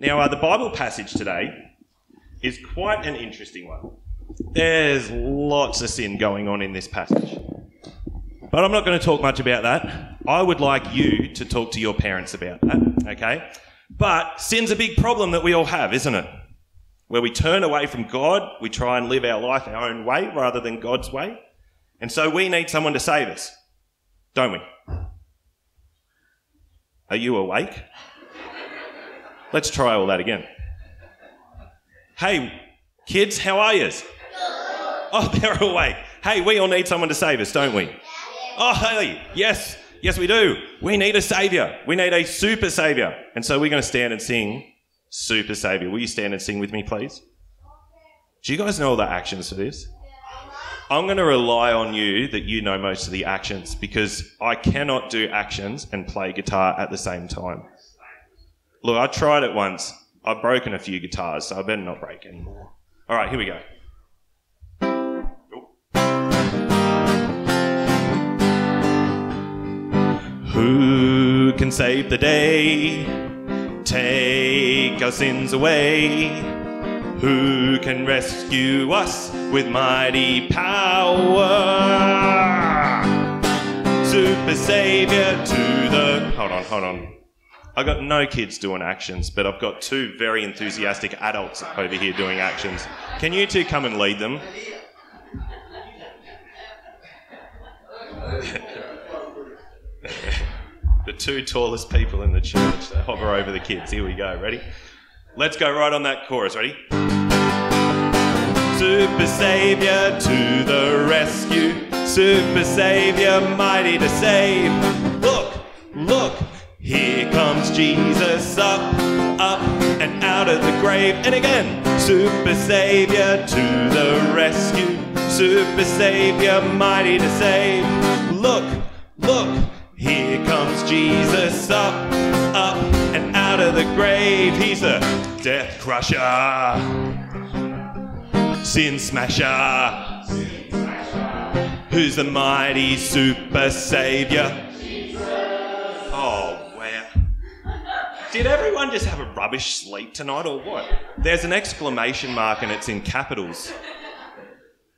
Now, uh, the Bible passage today is quite an interesting one. There's lots of sin going on in this passage. But I'm not going to talk much about that. I would like you to talk to your parents about that, okay? But sin's a big problem that we all have, isn't it? Where we turn away from God, we try and live our life our own way rather than God's way. And so we need someone to save us, don't we? Are you awake? Let's try all that again. Hey, kids, how are yous? Oh, they're awake. Hey, we all need someone to save us, don't we? Oh, hey, yes, yes, we do. We need a savior. We need a super savior. And so we're going to stand and sing Super Savior. Will you stand and sing with me, please? Do you guys know all the actions for this? I'm going to rely on you that you know most of the actions because I cannot do actions and play guitar at the same time. Look, I tried it once. I've broken a few guitars, so I better not break anymore. All right, here we go. Who can save the day? Take our sins away. Who can rescue us with mighty power? Super Savior to the. Hold on, hold on. I got no kids doing actions, but I've got two very enthusiastic adults over here doing actions. Can you two come and lead them? the two tallest people in the church that hover over the kids. Here we go. Ready? Let's go right on that chorus. Ready? Super Savior to the rescue. Super Savior, mighty to save. Look, look, comes Jesus up, up and out of the grave. And again, Super Savior to the rescue. Super Savior, mighty to save. Look, look, here comes Jesus up, up and out of the grave. He's a death crusher, sin smasher. Who's the mighty super savior? Did everyone just have a rubbish sleep tonight or what? There's an exclamation mark and it's in capitals.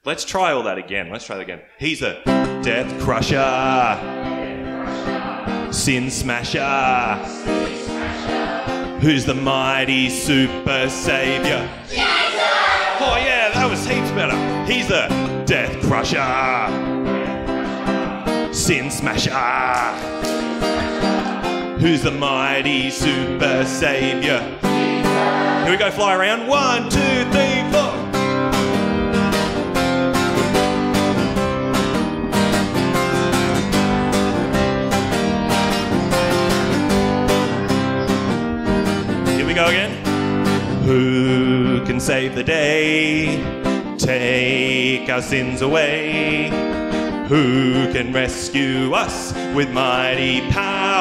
Let's try all that again. Let's try that again. He's a death crusher sin smasher. Who's the mighty super savior? Oh yeah, that was heaps better. He's a death crusher, sin smasher. Who's the mighty super savior? Here we go, fly around. One, two, three, four. Here we go again. Who can save the day? Take our sins away. Who can rescue us with mighty power?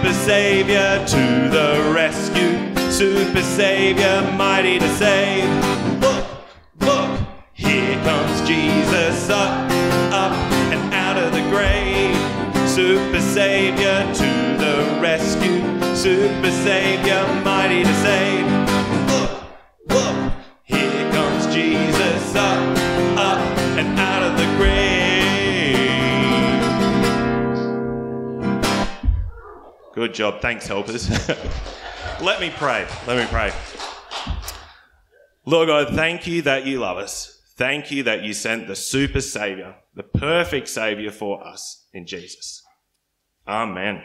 Super Savior to the rescue. Super Savior, mighty to save. Look, look, here comes Jesus up, up and out of the grave. Super Savior to the rescue. Super Savior, mighty to save. Good job. Thanks, helpers. Let me pray. Let me pray. Lord God, thank you that you love us. Thank you that you sent the super savior, the perfect savior for us in Jesus. Amen.